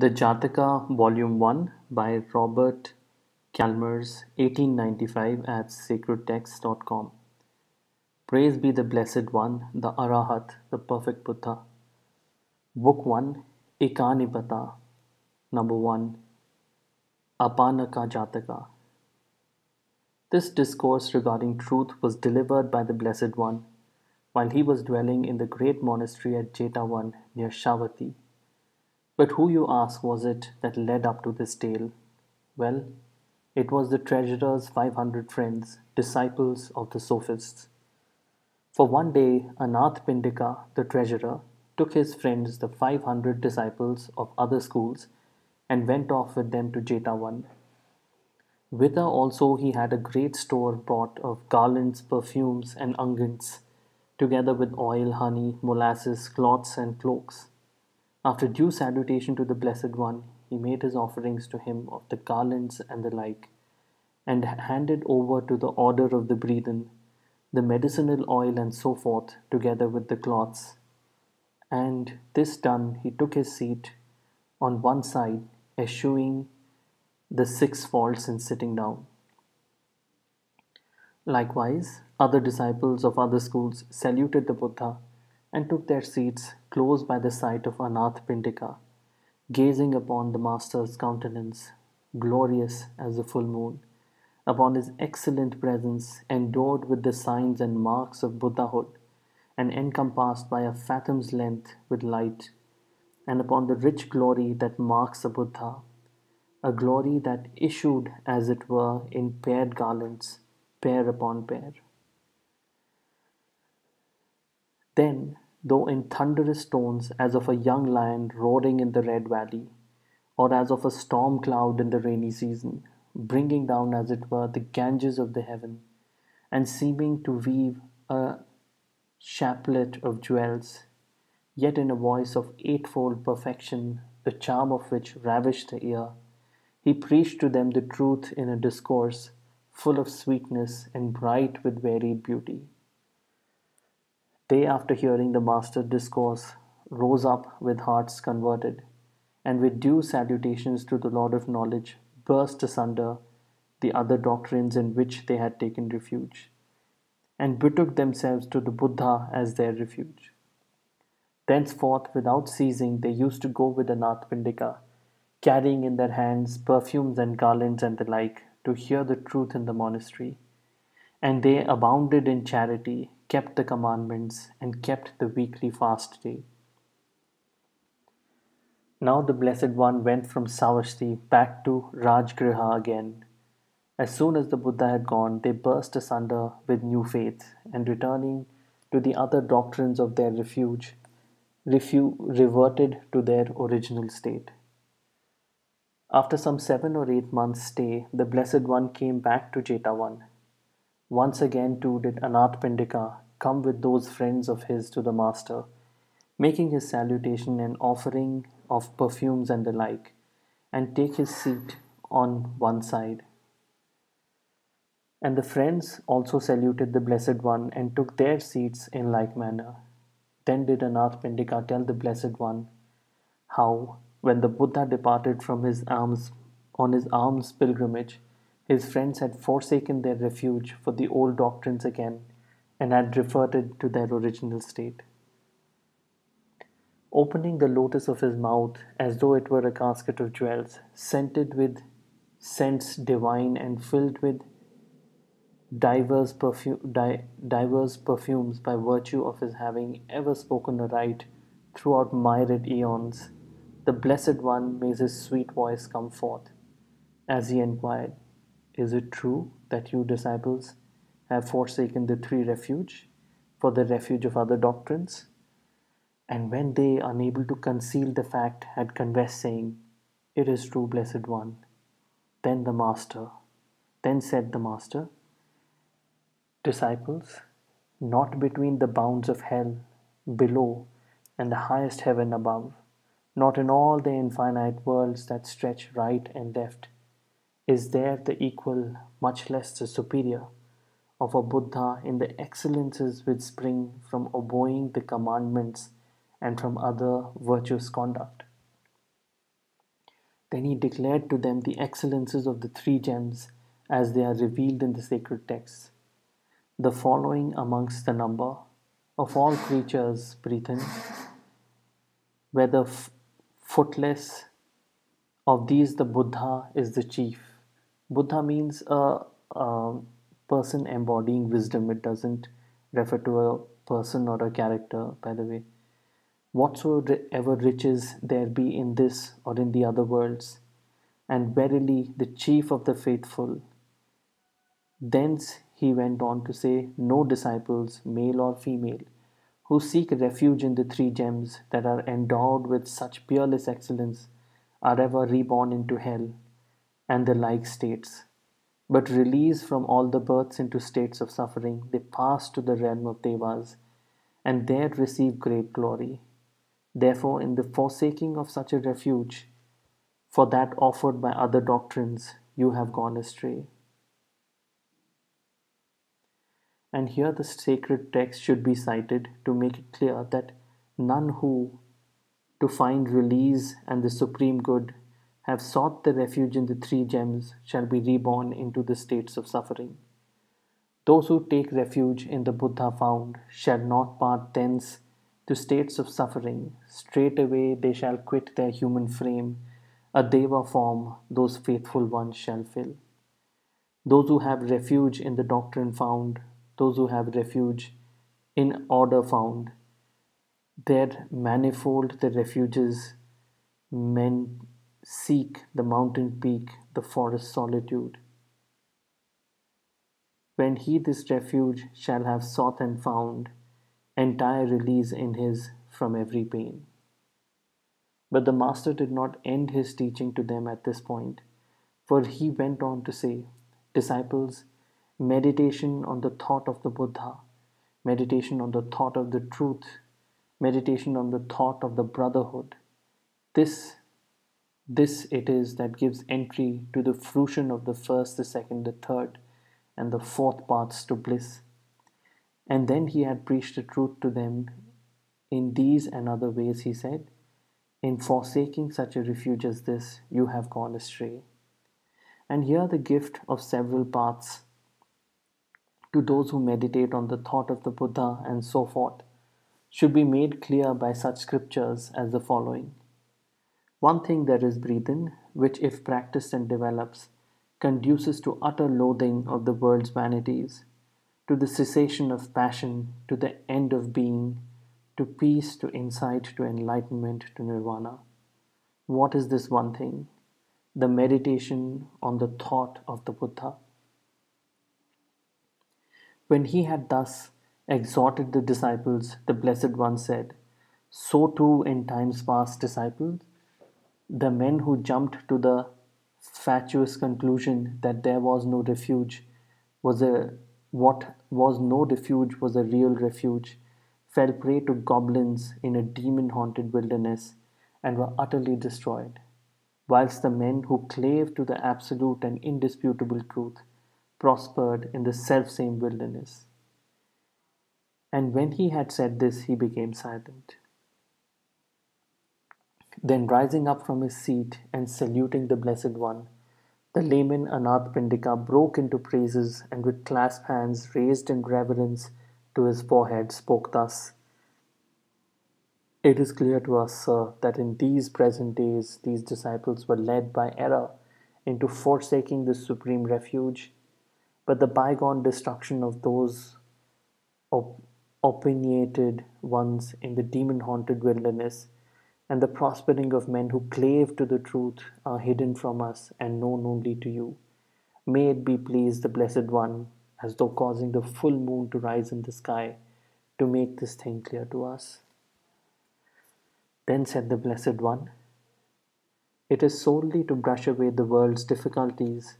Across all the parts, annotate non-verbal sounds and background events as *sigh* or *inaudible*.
The Jataka, Volume One, by Robert Chalmers, 1895, at sacredtext.com. Praise be the Blessed One, the Arahat, the Perfect Buddha. Book 1, Ekanipata, Number 1, Apannaka Jataka. This discourse regarding truth was delivered by the Blessed One while he was dwelling in the great monastery at Jetawan near Shavati. But who, you ask, was it that led up to this tale? Well, it was the treasurer's 500 friends, disciples of the sophists. For one day, Anathapindika, the treasurer, took his friends, the 500 disciples of other schools, and went off with them to Jetawan. Whither also he had a great store brought of garlands, perfumes, and unguents, together with oil, honey, molasses, cloths, and cloaks. After due salutation to the Blessed One, he made his offerings to him of the garlands and the like, and handed over to the order of the Brethren the medicinal oil and so forth, together with the cloths. And this done, he took his seat on one side, eschewing the six faults in sitting down. Likewise, other disciples of other schools saluted the Buddha and took their seats close by the side of Anathapindika, gazing upon the Master's countenance, glorious as the full moon, upon his excellent presence, endowed with the signs and marks of Buddhahood, and encompassed by a fathom's length with light, and upon the rich glory that marks the Buddha, a glory that issued, as it were, in paired garlands, pair upon pair. Then, though in thunderous tones, as of a young lion roaring in the Red Valley, or as of a storm cloud in the rainy season, bringing down, as it were, the Ganges of the heaven, and seeming to weave a chaplet of jewels, yet in a voice of eightfold perfection, the charm of which ravished the ear, he preached to them the truth in a discourse full of sweetness and bright with varied beauty. They, after hearing the Master discourse, rose up with hearts converted, and with due salutations to the Lord of Knowledge, burst asunder the other doctrines in which they had taken refuge, and betook themselves to the Buddha as their refuge. Thenceforth, without ceasing, they used to go with Anathapindika, carrying in their hands perfumes and garlands and the like, to hear the truth in the monastery. And they abounded in charity, kept the commandments, and kept the weekly fast day. Now the Blessed One went from Savasti back to Rajgriha again. As soon as the Buddha had gone, they burst asunder with new faith, and returning to the other doctrines of their refuge, refu- reverted to their original state. After some seven or eight months' stay, the Blessed One came back to Jetawan. Once again, too, did Anathapindika come with those friends of his to the Master, making his salutation and offering of perfumes and the like, and take his seat on one side. And the friends also saluted the Blessed One and took their seats in like manner. Then did Anathapindika tell the Blessed One how, when the Buddha departed from his alms on his alms pilgrimage, his friends had forsaken their refuge for the old doctrines again and had reverted to their original state. Opening the lotus of his mouth as though it were a casket of jewels, scented with scents divine and filled with diverse, perfu- di- divers perfumes by virtue of his having ever spoken aright throughout myriad eons, the Blessed One made his sweet voice come forth as he inquired, Is it true that you disciples have forsaken the three refuge for the refuge of other doctrines? And when they, unable to conceal the fact, had confessed, saying, It is true, Blessed One, then the Master, then said the Master, Disciples, not between the bounds of hell below and the highest heaven above, not in all the infinite worlds that stretch right and left, is there the equal, much less the superior, of a Buddha in the excellences which spring from obeying the commandments and from other virtuous conduct. Then he declared to them the excellences of the three gems as they are revealed in the sacred texts. The following amongst the number of all creatures in, whether f- footless, of these the Buddha is the chief. Buddha means a, a person embodying wisdom. It doesn't refer to a person or a character, by the way. Whatsoever riches there be in this or in the other worlds, and verily the chief of the faithful. Thence he went on to say, No disciples, male or female, who seek refuge in the three gems that are endowed with such peerless excellence are ever reborn into hell and the like states. But released from all the births into states of suffering, they pass to the realm of Devas and there receive great glory. Therefore, in the forsaking of such a refuge, for that offered by other doctrines, you have gone astray. And here the sacred text should be cited to make it clear that none who, to find release and the supreme good, have sought the refuge in the three gems shall be reborn into the states of suffering. Those who take refuge in the Buddha found shall not part thence to states of suffering. Straightway they shall quit their human frame, a deva form those faithful ones shall fill. Those who have refuge in the doctrine found, those who have refuge in order found, there manifold the refuges men seek the mountain peak, the forest solitude. When he this refuge shall have sought and found, entire release in his from every pain. But the Master did not end his teaching to them at this point, for he went on to say, Disciples, meditation on the thought of the Buddha, meditation on the thought of the truth, meditation on the thought of the brotherhood. This, this it is that gives entry to the fruition of the first, the second, the third, and the fourth paths to bliss. And then he had preached the truth to them in these and other ways, he said, In forsaking such a refuge as this, you have gone astray. And here the gift of several paths to those who meditate on the thought of the Buddha and so forth should be made clear by such scriptures as the following. One thing there is breathing, which, if practiced and develops, conduces to utter loathing of the world's vanities, to the cessation of passion, to the end of being, to peace, to insight, to enlightenment, to nirvana. What is this one thing? The meditation on the thought of the Buddha. When he had thus exhorted the disciples, the Blessed One said, So too in times past, disciples, the men who jumped to the fatuous conclusion that there was no refuge was a what was no refuge was a real refuge fell prey to goblins in a demon haunted wilderness and were utterly destroyed whilst the men who clave to the absolute and indisputable truth prospered in the self-same wilderness. And when he had said this, he became silent. Then, rising up from his seat and saluting the Blessed One, the layman Anathapindika broke into praises and, with clasped hands raised in reverence to his forehead, spoke thus It is clear to us, sir, that in these present days these disciples were led by error into forsaking the supreme refuge. But the bygone destruction of those op- opinionated ones in the demon haunted wilderness and the prospering of men who clave to the truth are hidden from us and known only to you. May it be pleased the Blessed One, as though causing the full moon to rise in the sky, to make this thing clear to us. Then said the Blessed One, It is solely to brush away the world's difficulties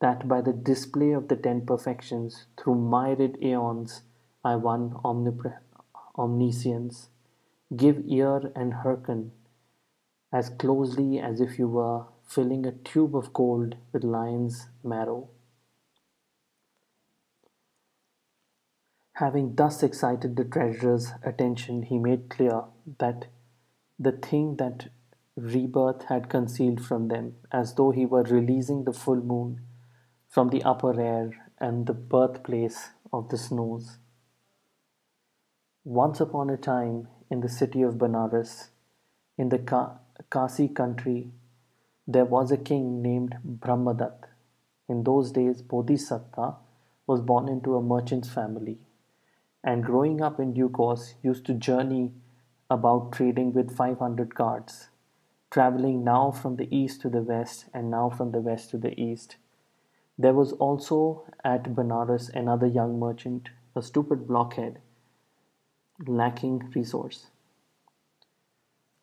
that by the display of the ten perfections through myriad aeons I won omniscience. Give ear and hearken as closely as if you were filling a tube of gold with lion's marrow. Having thus excited the treasurer's attention, he made clear that the thing that rebirth had concealed from them, as though he were releasing the full moon from the upper air and the birthplace of the snows. Once upon a time, in the city of Benares, in the Ka- Kasi country, there was a king named Brahmadatta. In those days, Bodhisattva was born into a merchant's family, and growing up in due course, used to journey about trading with 500 carts, traveling now from the east to the west and now from the west to the east. There was also at Benares another young merchant, a stupid blockhead, lacking resource.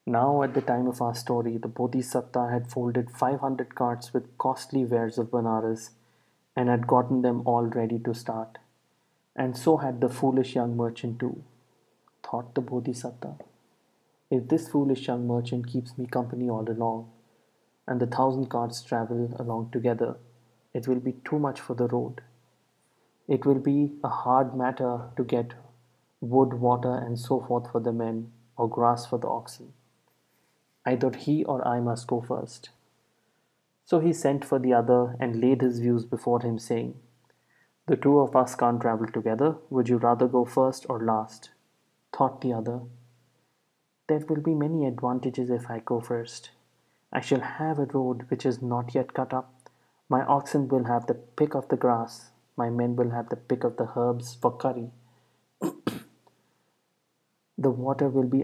Now, at the time of our story, the Bodhisatta had folded 500 carts with costly wares of Benares and had gotten them all ready to start. And so had the foolish young merchant too, thought the Bodhisatta. If this foolish young merchant keeps me company all along, and the thousand carts travel along together, it will be too much for the road. It will be a hard matter to get wood, water, and so forth for the men, or grass for the oxen. I thought he or I must go first. So he sent for the other and laid his views before him, saying, The two of us can't travel together. Would you rather go first or last? Thought the other, There will be many advantages if I go first. I shall have a road which is not yet cut up. My oxen will have the pick of the grass. My men will have the pick of the herbs for curry. *coughs* The water will be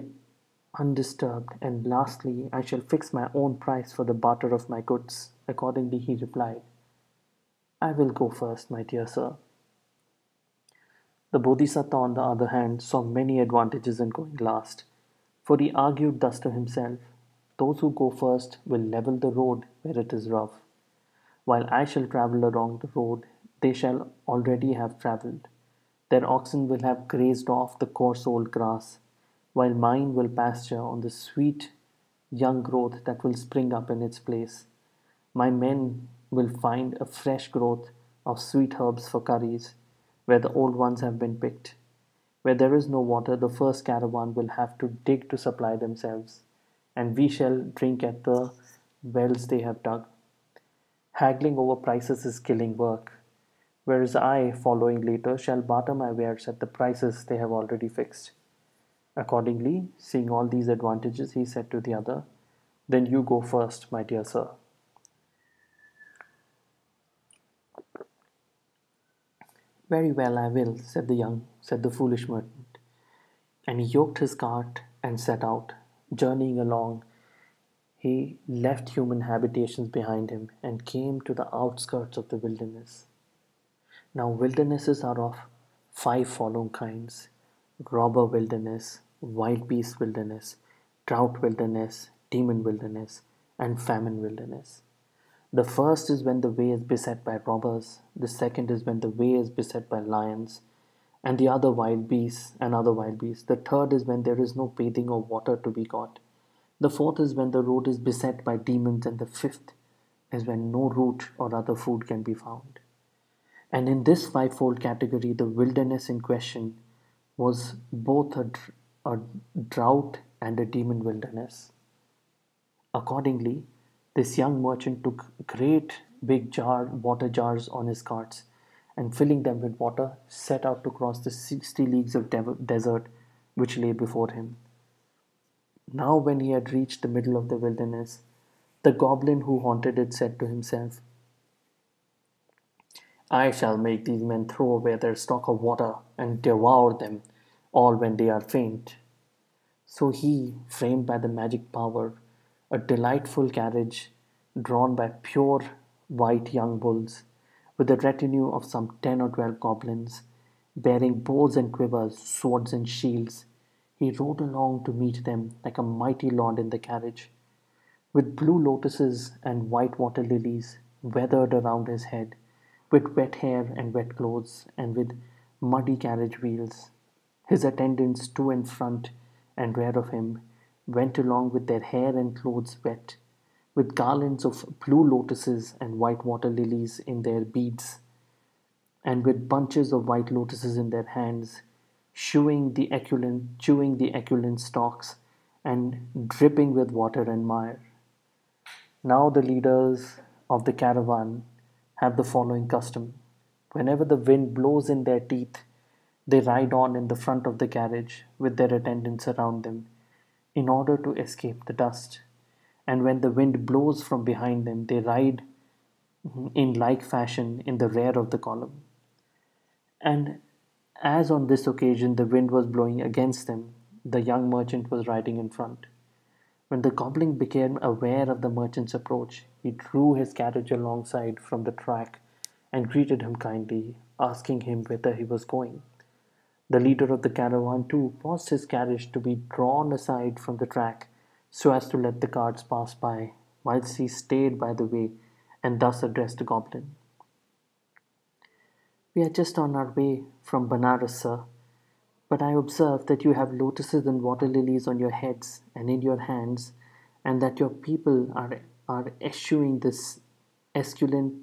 undisturbed, and lastly, I shall fix my own price for the barter of my goods. Accordingly, he replied, I will go first, my dear sir. The Bodhisattva, on the other hand, saw many advantages in going last, for he argued thus to himself Those who go first will level the road where it is rough, while I shall travel along the road they shall already have travelled. Their oxen will have grazed off the coarse old grass, while mine will pasture on the sweet young growth that will spring up in its place. My men will find a fresh growth of sweet herbs for curries, where the old ones have been picked. Where there is no water, the first caravan will have to dig to supply themselves, and we shall drink at the wells they have dug. Haggling over prices is killing work whereas I, following later, shall barter my wares at the prices they have already fixed. Accordingly, seeing all these advantages, he said to the other, Then you go first, my dear sir. Very well, I will, said the young, said the foolish merchant. And he yoked his cart and set out, journeying along. He left human habitations behind him and came to the outskirts of the wilderness. Now, wildernesses are of five following kinds robber wilderness, wild beast wilderness, drought wilderness, demon wilderness, and famine wilderness. The first is when the way is beset by robbers, the second is when the way is beset by lions, and the other wild beasts and other wild beasts. The third is when there is no bathing or water to be got. The fourth is when the road is beset by demons, and the fifth is when no root or other food can be found. And in this fivefold category, the wilderness in question was both a, a drought and a demon wilderness. Accordingly, this young merchant took great big jar water jars on his carts and filling them with water set out to cross the 60 leagues of de- desert which lay before him. Now, when he had reached the middle of the wilderness, the goblin who haunted it said to himself, I shall make these men throw away their stock of water and devour them all when they are faint. So he framed by the magic power a delightful carriage drawn by pure white young bulls, with a retinue of some ten or twelve goblins, bearing bows and quivers, swords and shields. He rode along to meet them like a mighty lord in the carriage, with blue lotuses and white water lilies weathered around his head with wet hair and wet clothes, and with muddy carriage wheels. His attendants, two in front and rear of him, went along with their hair and clothes wet, with garlands of blue lotuses and white water lilies in their beads, and with bunches of white lotuses in their hands, chewing the esculent, chewing the esculent stalks, and dripping with water and mire. Now, the leaders of the caravan have the following custom whenever the wind blows in their teeth, they ride on in the front of the carriage with their attendants around them in order to escape the dust. And when the wind blows from behind them, they ride in like fashion in the rear of the column. And as on this occasion the wind was blowing against them, the young merchant was riding in front. When the goblin became aware of the merchant's approach, he drew his carriage alongside from the track and greeted him kindly, asking him whither he was going. The leader of the caravan, too, paused his carriage to be drawn aside from the track so as to let the carts pass by, whilst he stayed by the way and thus addressed the goblin. We are just on our way from Benares, sir, but I observe that you have lotuses and water lilies on your heads and in your hands, and that your people are, are eschewing this esculent,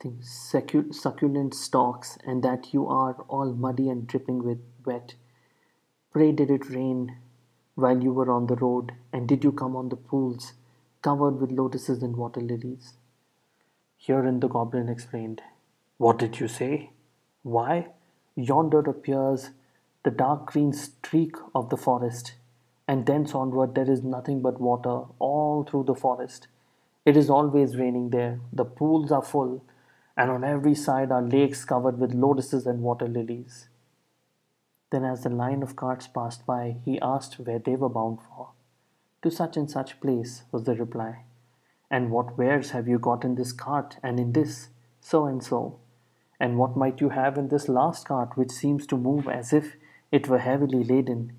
think, succulent stalks, and that you are all muddy and dripping with wet. Pray, did it rain while you were on the road, and did you come on the pools covered with lotuses and water lilies? Herein the goblin explained, What did you say? Why? Yonder appears the dark green streak of the forest, and thence onward there is nothing but water all through the forest. It is always raining there, the pools are full, and on every side are lakes covered with lotuses and water lilies. Then, as the line of carts passed by, he asked where they were bound for. To such and such place, was the reply. And what wares have you got in this cart and in this? So and so. And what might you have in this last cart, which seems to move as if it were heavily laden?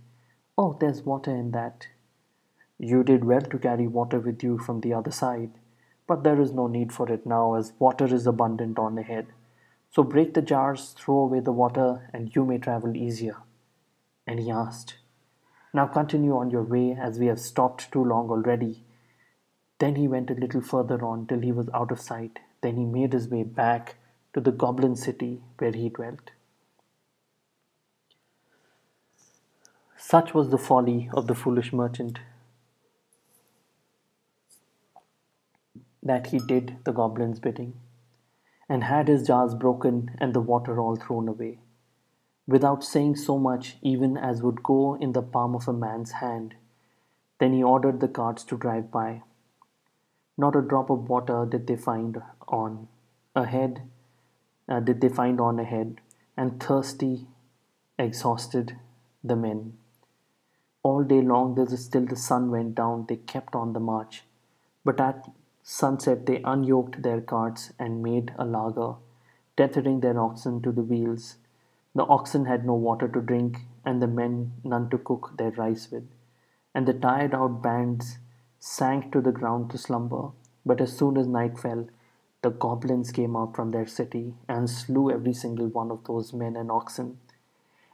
Oh, there's water in that. You did well to carry water with you from the other side, but there is no need for it now, as water is abundant on ahead. So break the jars, throw away the water, and you may travel easier. And he asked, Now continue on your way, as we have stopped too long already. Then he went a little further on till he was out of sight. Then he made his way back to the goblin city where he dwelt. Such was the folly of the foolish merchant that he did the goblin's bidding, and had his jars broken and the water all thrown away, without saying so much even as would go in the palm of a man's hand. Then he ordered the carts to drive by. Not a drop of water did they find on. Ahead uh, did they find on ahead, and thirsty, exhausted, the men. All day long, still the sun went down, they kept on the march. But at sunset, they unyoked their carts and made a laager, tethering their oxen to the wheels. The oxen had no water to drink, and the men none to cook their rice with. And the tired out bands sank to the ground to slumber. But as soon as night fell, the goblins came out from their city and slew every single one of those men and oxen.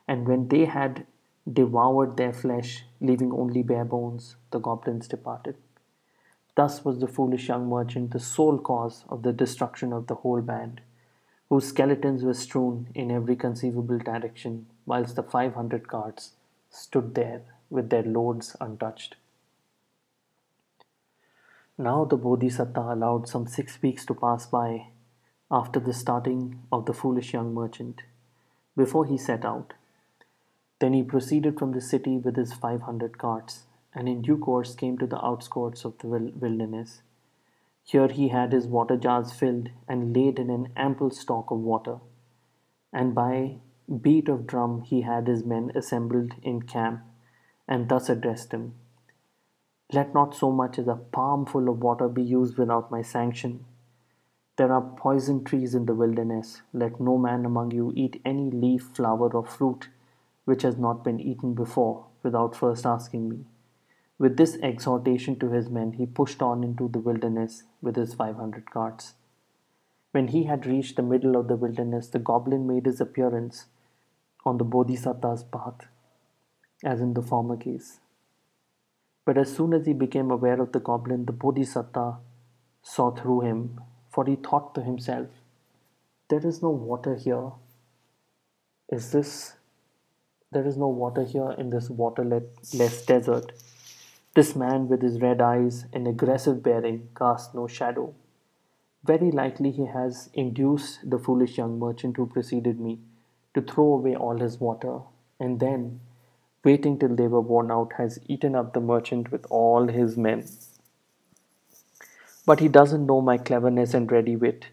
And when they had devoured their flesh, leaving only bare bones, the goblins departed. Thus was the foolish young merchant the sole cause of the destruction of the whole band, whose skeletons were strewn in every conceivable direction, whilst the five hundred carts stood there with their loads untouched. Now the Bodhisatta allowed some six weeks to pass by after the starting of the foolish young merchant, before he set out. Then he proceeded from the city with his five hundred carts, and in due course came to the outskirts of the wilderness. Here he had his water jars filled and laid in an ample stock of water, and by beat of drum he had his men assembled in camp, and thus addressed them. Let not so much as a palmful of water be used without my sanction. There are poison trees in the wilderness. Let no man among you eat any leaf, flower, or fruit which has not been eaten before without first asking me. With this exhortation to his men, he pushed on into the wilderness with his 500 carts. When he had reached the middle of the wilderness, the goblin made his appearance on the Bodhisattva's path, as in the former case. But as soon as he became aware of the goblin, the Bodhisattva saw through him, for he thought to himself, There is no water here. Is this there is no water here in this waterless desert. This man with his red eyes and aggressive bearing casts no shadow. Very likely he has induced the foolish young merchant who preceded me to throw away all his water, and then, waiting till they were worn out, has eaten up the merchant with all his men. But he doesn't know my cleverness and ready wit.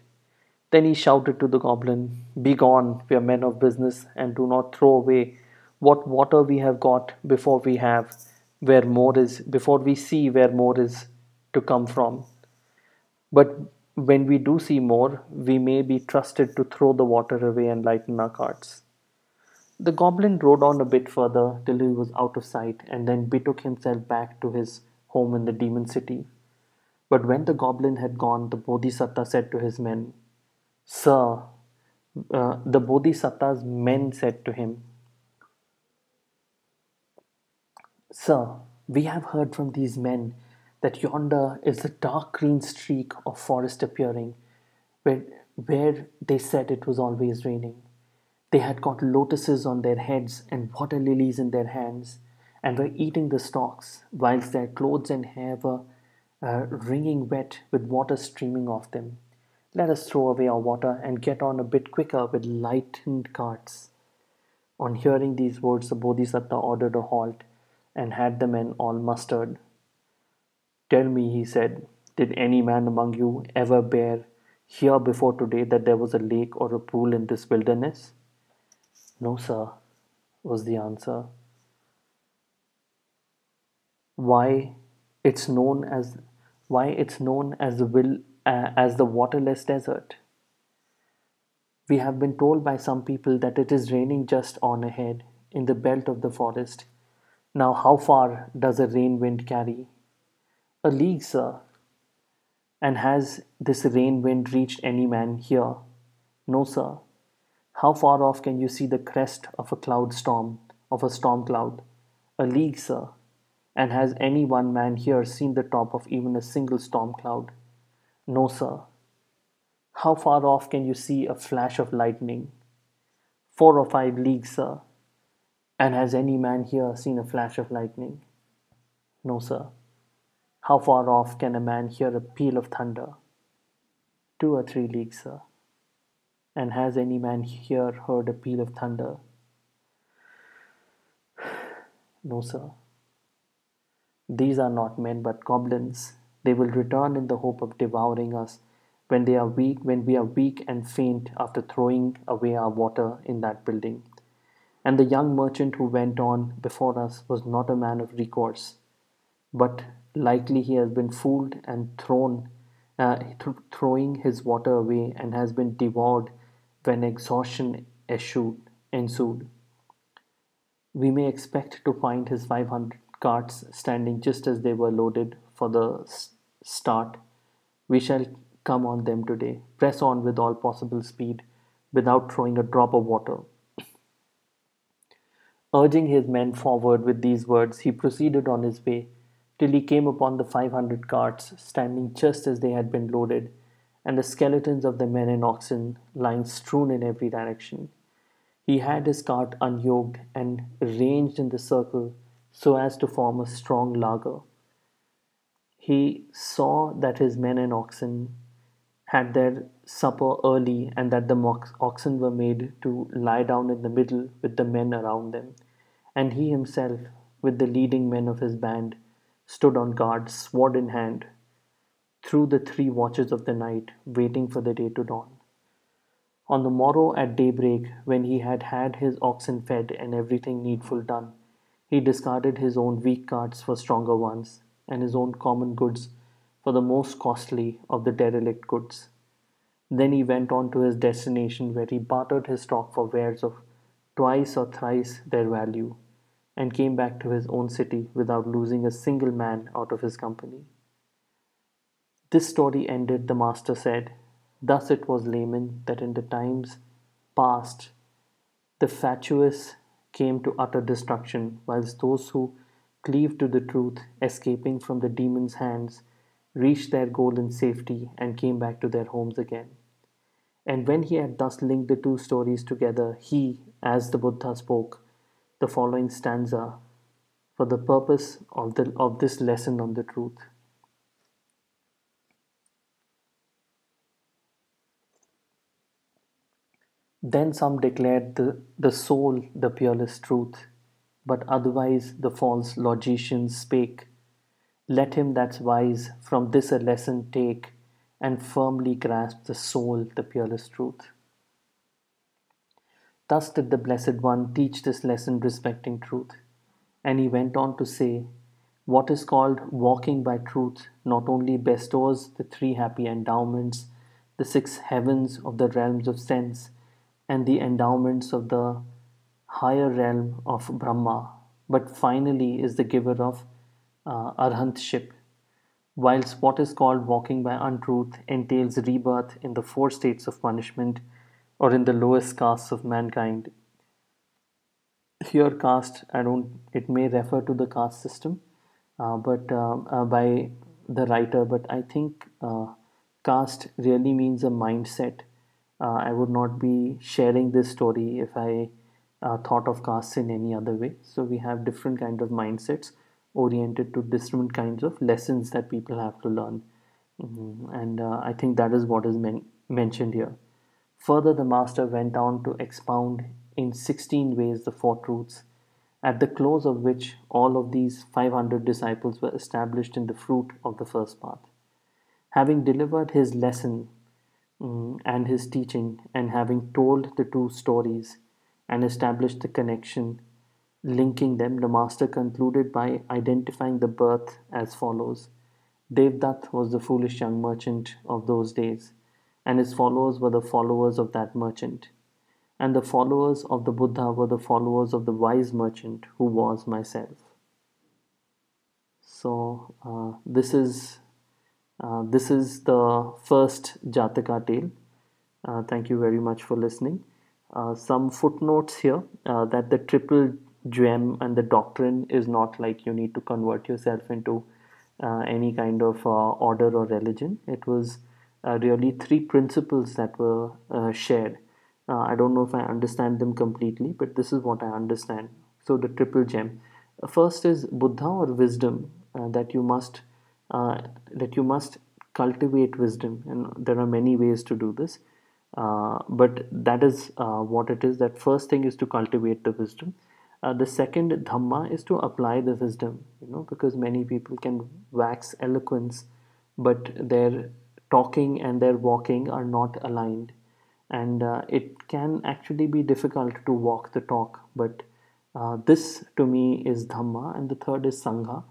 Then he shouted to the goblin, Begone, we are men of business, and do not throw away what water we have got before we have where more is before we see where more is to come from. But when we do see more, we may be trusted to throw the water away and lighten our carts. The goblin rode on a bit further till he was out of sight, and then betook himself back to his home in the demon city. But when the goblin had gone, the Bodhisatta said to his men, Sir, uh, the Bodhisatta's men said to him, Sir, we have heard from these men that yonder is the dark green streak of forest appearing, where, where they said it was always raining. They had got lotuses on their heads and water lilies in their hands, and were eating the stalks, whilst their clothes and hair were uh, wringing wet with water streaming off them. Let us throw away our water and get on a bit quicker with lightened carts. On hearing these words, the Bodhisatta ordered a halt and had the men all mustered. Tell me, he said, did any man among you ever bear here before today that there was a lake or a pool in this wilderness? No, sir, was the answer. Why it's known as why it's known as the will uh, as the waterless desert. We have been told by some people that it is raining just on ahead in the belt of the forest. Now, how far does a rain wind carry? A league, sir. And has this rain wind reached any man here? No, sir. How far off can you see the crest of a cloud storm, of a storm cloud? A league, sir. And has any one man here seen the top of even a single storm cloud? No, sir. How far off can you see a flash of lightning? Four or five leagues, sir. And has any man here seen a flash of lightning? No, sir. How far off can a man hear a peal of thunder? Two or three leagues, sir. And has any man here heard a peal of thunder? *sighs* No, sir. These are not men but goblins. They will return in the hope of devouring us when they are weak, when we are weak and faint after throwing away our water in that building. And the young merchant who went on before us was not a man of recourse, but likely he has been fooled and thrown, uh, th- throwing his water away, and has been devoured when exhaustion eschewed, ensued. We may expect to find his 500 carts standing just as they were loaded for the start. We shall come on them today. Press on with all possible speed without throwing a drop of water. Urging his men forward with these words, he proceeded on his way till he came upon the 500 carts standing just as they had been loaded, and the skeletons of the men and oxen lying strewn in every direction. He had his cart unyoked and ranged in the circle so as to form a strong laager. He saw that his men and oxen had their supper early and that the oxen were made to lie down in the middle with the men around them. And he himself, with the leading men of his band, stood on guard, sword in hand, through the three watches of the night, waiting for the day to dawn. On the morrow at daybreak, when he had had his oxen fed and everything needful done, he discarded his own weak carts for stronger ones, and his own common goods for the most costly of the derelict goods. Then he went on to his destination, where he bartered his stock for wares of twice or thrice their value, and came back to his own city without losing a single man out of his company. This story ended, the master said. Thus it was laymen that in the times past the fatuous came to utter destruction, whilst those who cleave to the truth, escaping from the demon's hands, reached their goal in safety and came back to their homes again. And when he had thus linked the two stories together, he, as the Buddha spoke, the following stanza for the purpose of, the, of this lesson on the truth. Then some declared the, the soul the peerless truth, but otherwise the false logicians spake. Let him that's wise from this a lesson take, and firmly grasp the soul the peerless truth. Thus did the Blessed One teach this lesson respecting truth. And he went on to say, What is called walking by truth not only bestows the three happy endowments, the six heavens of the realms of sense, and the endowments of the higher realm of Brahma, but finally is the giver of uh, arhantship. Whilst what is called walking by untruth entails rebirth in the four states of punishment or in the lowest castes of mankind. Here, caste, I don't, it may refer to the caste system, uh, but uh, uh, by the writer, but I think uh, caste really means a mindset uh, I would not be sharing this story if I uh, thought of castes in any other way. So we have different kind of mindsets oriented to different kinds of lessons that people have to learn. Mm-hmm. And I think that is what is men- mentioned here. Further, the master went on to expound in 16 ways the four truths, at the close of which all of these 500 disciples were established in the fruit of the first path. Having delivered his lesson um, and his teaching, and having told the two stories and established the connection, linking them, the master concluded by identifying the birth as follows Devdutt was the foolish young merchant of those days, and his followers were the followers of that merchant. And the followers of the Buddha were the followers of the wise merchant who was myself. So, uh, this is uh, this is the first Jataka tale. Uh, thank you very much for listening. Uh, some footnotes here uh, that the triple gem and the doctrine is not like you need to convert yourself into uh, any kind of order or religion. It was really three principles that were shared. I don't know if I understand them completely, but this is what I understand. So, the triple gem. First is Buddha or wisdom that you must uh, that you must cultivate wisdom and there are many ways to do this uh, but that is uh, what it is that first thing is to cultivate the wisdom uh, the second dhamma is to apply the wisdom you know because many people can wax eloquence but their talking and their walking are not aligned and uh, it can actually be difficult to walk the talk but uh, this to me is dhamma and the third is sangha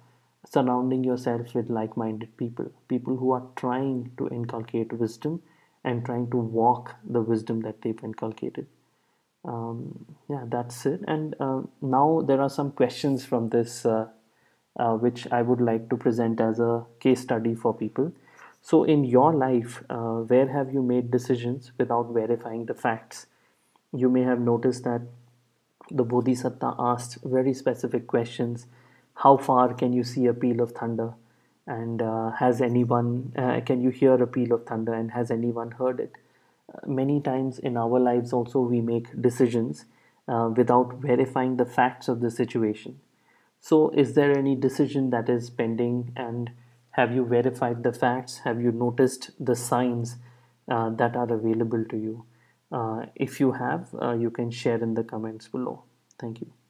surrounding yourself with like minded people, people who are trying to inculcate wisdom and trying to walk the wisdom that they've inculcated. Um, yeah, that's it. And uh, now there are some questions from this, uh, uh, which I would like to present as a case study for people. So, in your life, uh, where have you made decisions without verifying the facts? You may have noticed that the Bodhisattva asked very specific questions. How far can you see a peal of thunder? And uh, has anyone uh, can you hear a peal of thunder and has anyone heard it? Uh, many times in our lives also we make decisions uh, without verifying the facts of the situation. So is there any decision that is pending and have you verified the facts? Have you noticed the signs uh, that are available to you? Uh, if you have you can share in the comments below. Thank you